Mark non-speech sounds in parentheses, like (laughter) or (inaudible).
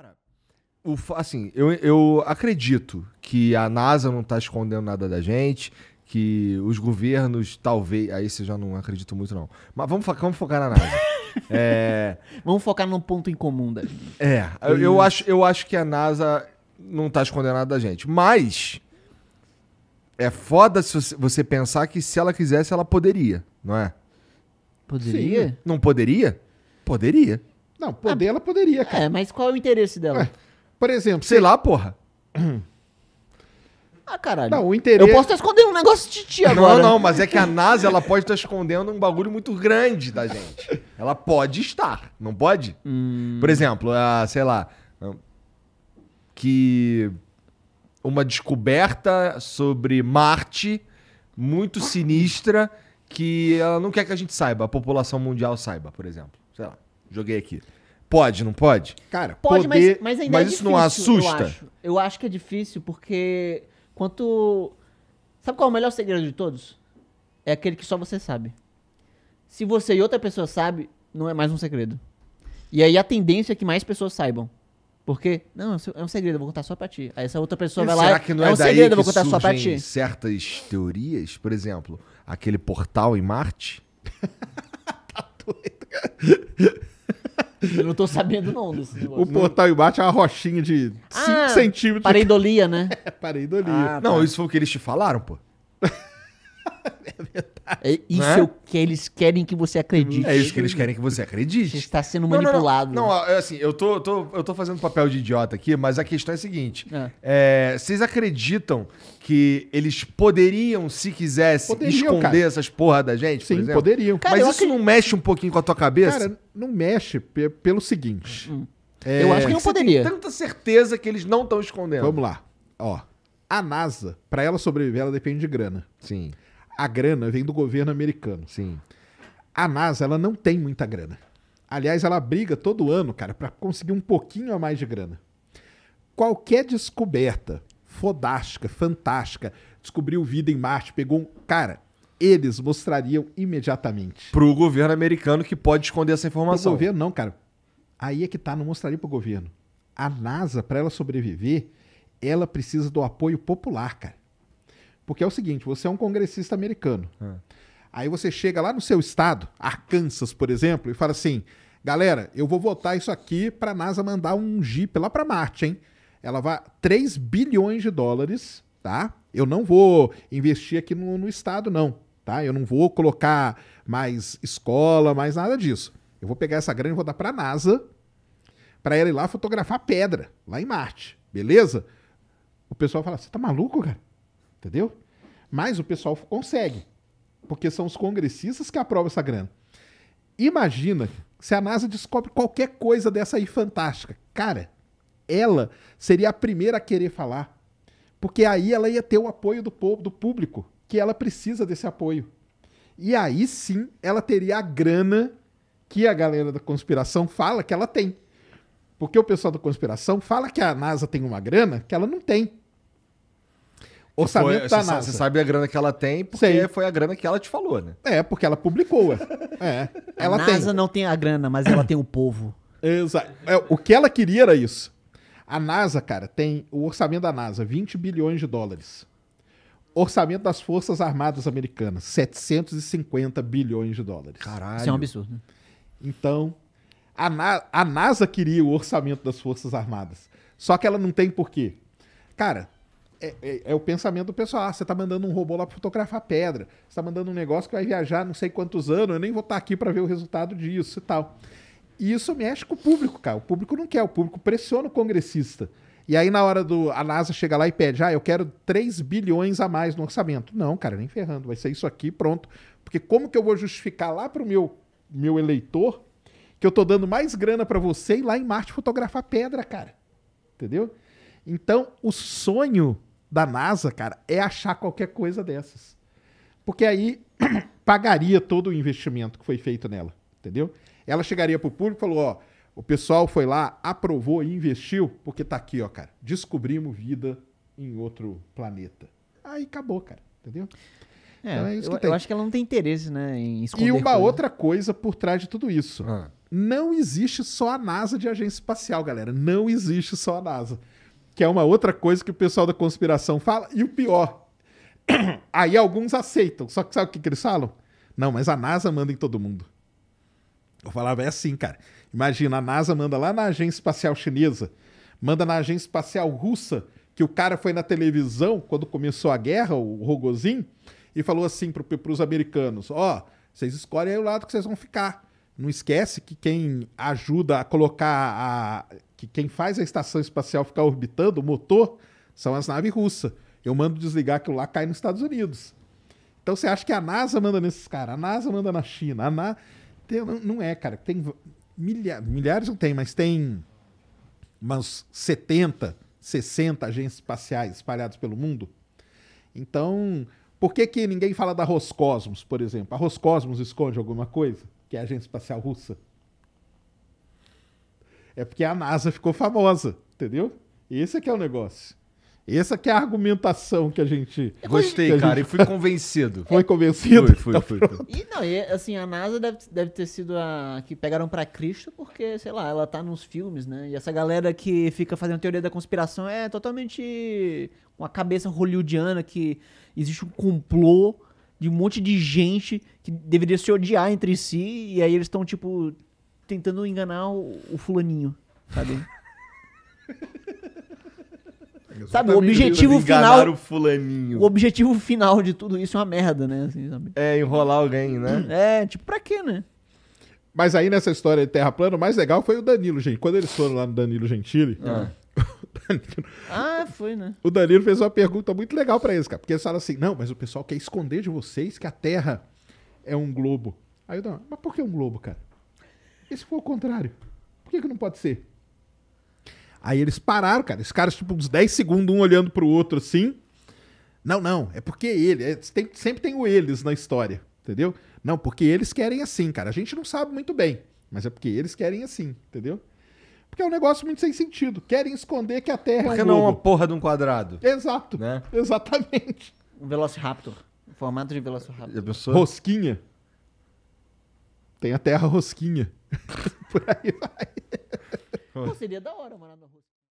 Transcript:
Cara, o, assim, eu, eu acredito que a NASA não tá escondendo nada da gente, que os governos, talvez. Aí você já não acredito muito, não. Mas vamos, fo- vamos focar na NASA. (laughs) é. Vamos focar num ponto em comum da É, eu, eu acho, eu acho que a NASA não tá escondendo nada da gente. Mas. É foda se você- você pensar que se ela quisesse, ela poderia, não é? Poderia? Não poderia? Poderia. Não, poder ela poderia, cara. É, mas qual é o interesse dela? Ué, Por exemplo, Sei lá, porra. Ah, caralho. Não, o interesse. Eu posso estar escondendo um negócio de ti Não, agora. não, mas é que a NASA ela pode estar escondendo um bagulho muito grande da gente. Ela pode estar, não pode? Hum, Por exemplo, a, sei lá, que uma descoberta sobre Marte muito sinistra que ela não quer que a gente saiba, a população mundial saiba, por exemplo. Sei lá, joguei aqui. Pode, não pode? Cara, pode, poder. mas, mas ainda mas é isso não difícil, assusta? Eu acho. eu acho que é difícil porque quanto... Sabe qual é o melhor segredo de todos? É aquele que só você sabe. Se você e outra pessoa sabe, não é mais um segredo. E aí a tendência é que mais pessoas saibam. Porque, não, é um segredo, eu vou contar só pra ti. Aí essa outra pessoa E vai será lá, que não é é, um daí segredo, eu que vou contar só pra ti. certas teorias? Por exemplo, aquele portal em Marte? (laughs) (laughs) Eu não tô sabendo não desse O negócio. portal embaixo é uma rochinha de 5 Ah, centímetros Pareidolia, né? de (laughs) pareidolia. Ah, não, tá. isso foi o que eles te falaram, pô. (laughs) É, isso Né? é o que eles querem que você acredite. É isso que eles querem que você Você acredite. está sendo Não, não, não. manipulado. Não, é assim, eu tô, tô- eu tô fazendo papel de idiota aqui, mas a questão é a seguinte. É. É, vocês acreditam que eles poderiam, se quisessem, Poderiam, esconder cara. essas porra da gente, por Sim, exemplo? poderiam. Cara, mas isso não mexe um pouquinho com a tua cabeça? Cara, não mexe pe- pelo seguinte. É, Eu acho que não Você poderia. tem tanta certeza que eles não estão escondendo. Vamos lá. Ó, a NASA, pra ela sobreviver, ela depende de grana. Sim, A grana vem do governo americano. sim. A NASA, ela não tem muita grana. Aliás, ela briga todo ano, cara, pra conseguir um pouquinho a mais de grana. Qualquer descoberta fodástica, fantástica, descobriu vida em Marte, pegou um. Cara, eles mostrariam imediatamente. Pro governo americano que pode esconder essa Pro informação. governo, não, cara. Aí é que tá, não mostraria pro governo. A NASA, para ela sobreviver, ela precisa do apoio popular, cara. Porque é o seguinte, você é um congressista americano. Aí você chega lá no seu estado, Arkansas, por exemplo, e fala assim: galera, eu vou votar isso aqui pra NASA mandar um Jeep lá pra Marte, hein? Ela vai 3 bilhões de dólares, tá? Eu não vou investir aqui no, no estado, não, tá? Eu não vou colocar mais escola, mais nada disso. Eu vou pegar essa grana e vou dar pra NASA pra ela ir lá fotografar pedra, lá em Marte, beleza? O pessoal fala: você tá maluco, cara? Entendeu? Mas o pessoal consegue. Porque são os congressistas que aprovam essa grana. Imagina se a NASA descobre qualquer coisa dessa aí fantástica. Cara, ela seria a primeira a querer falar. Porque aí ela ia ter o apoio do povo, do público, que ela precisa desse apoio. E aí sim ela teria a grana que a galera da conspiração fala que ela tem. Porque o pessoal da conspiração fala que a NASA tem uma grana que ela não tem. Orçamento Foi- da NASA. você sabe a grana que ela tem, porque Sei. foi a grana que ela te falou, né? É, porque ela publicou. (laughs) É. A Ela NASA tem. não tem a grana, mas ela tem o povo. Exato. É, o que ela queria era isso. A NASA, cara, tem o orçamento da NASA, 20 bilhões de dólares. Orçamento das Forças Armadas Americanas, 750 bilhões de dólares. Caralho. Isso é um absurdo. né? Então, a, Na- a NASA queria o orçamento das Forças Armadas. Só que ela não tem por quê. Cara, é, é- é o pensamento do pessoal. Ah, você tá mandando um robô lá pra fotografar pedra. Você tá mandando um negócio que vai viajar não sei quantos anos. Eu nem vou estar aqui pra ver o resultado disso e tal. E isso mexe com o público, cara. O público não quer. O público pressiona o congressista. E aí, na hora do. A NASA chega lá e pede: Ah, eu quero 3 bilhões a mais no orçamento. Não, cara, nem ferrando. Vai ser isso aqui, pronto. Porque como que eu vou justificar lá pro meu, meu eleitor que eu tô dando mais grana pra você ir lá em Marte fotografar pedra, cara? Entendeu? Então, o sonho da NASA, cara, é achar qualquer coisa dessas. Porque aí (clears throat) pagaria todo o investimento que foi feito nela, entendeu? Ela chegaria pro público e falou, ó, o pessoal foi lá, aprovou e investiu, porque tá aqui, ó, cara, descobrimos vida em outro planeta. Aí acabou, cara, entendeu? É, Então é isso eu, que tem. eu acho que ela não tem interesse, né, em esconder E uma coisa. outra coisa por trás de tudo isso. Ah. Não existe só a NASA de agência espacial, galera. Não existe só a NASA. Que é uma outra coisa que o pessoal da conspiração fala. E o pior, (clears throat) aí alguns aceitam. Só que sabe o que, que eles falam? Não, mas a NASA manda em todo mundo. Eu falava, é assim, cara. Imagina, a NASA manda lá na agência espacial chinesa, manda na agência espacial russa, que o cara foi na televisão quando começou a guerra, o Rogozin, e falou assim para os americanos: ó, oh, vocês escolhem aí o lado que vocês vão ficar. Não esquece que quem ajuda a colocar a. que quem faz a estação espacial ficar orbitando, o motor, são as naves russas. Eu mando desligar aquilo lá, cai nos Estados Unidos. Então você acha que a NASA manda nesses caras, a NASA manda na China, a NASA. Tem, não, não, é, cara. Tem milhares, milhares não tem, mas tem umas 70, 60 agências espaciais espalhadas pelo mundo. Então, por que, que ninguém fala da Roscosmos, por exemplo? A Roscosmos esconde alguma coisa? Que é a agência espacial russa? É porque a NASA ficou famosa, entendeu? Esse é que é o negócio. Essa que é a argumentação que a gente. Gostei, que cara, gente... e fui convencido. Foi convencido? Fui, fui, então, fui. E não, e, assim, a NASA deve, deve ter sido a que pegaram pra Cristo, porque, sei lá, ela tá nos filmes, né? E essa galera que fica fazendo teoria da conspiração é totalmente uma cabeça hollywoodiana que existe um complô de um monte de gente que deveria se odiar entre si, e aí eles estão, tipo, tentando enganar o, o fulaninho, sabe? Sabe, o objetivo final. o fulaninho. O objetivo final de tudo isso é uma merda, né? Assim, sabe? É, enrolar alguém, né? (clears throat) É, tipo, pra quê, né? Mas aí nessa história de Terra plana, o mais legal foi o Danilo, gente. Quando eles foram lá no Danilo Gentili. Ah. Danilo, (laughs) ah, foi, né? O Danilo fez uma pergunta muito legal para eles, cara. Porque eles falam assim: não, mas o pessoal quer esconder de vocês que a Terra é um globo. Aí eu não, mas por que um globo, cara? E se for o contrário? Por que, que não pode ser? Aí eles pararam, cara. Esses caras, tipo, uns 10 segundos, um olhando pro outro assim. Não, não, é porque ele. É, tem, sempre tem o eles na história, entendeu? Não, porque eles querem assim, cara. A gente não sabe muito bem, mas é porque eles querem assim, entendeu? Porque é um negócio muito sem sentido. Querem esconder que a Terra Porque é um não globo. uma porra de um quadrado? Exato. Né? Exatamente. Um Velociraptor. Formato de Velociraptor. Rosquinha. Tem a Terra rosquinha. (laughs) Por aí vai. Pô, seria da hora morar na Rússia.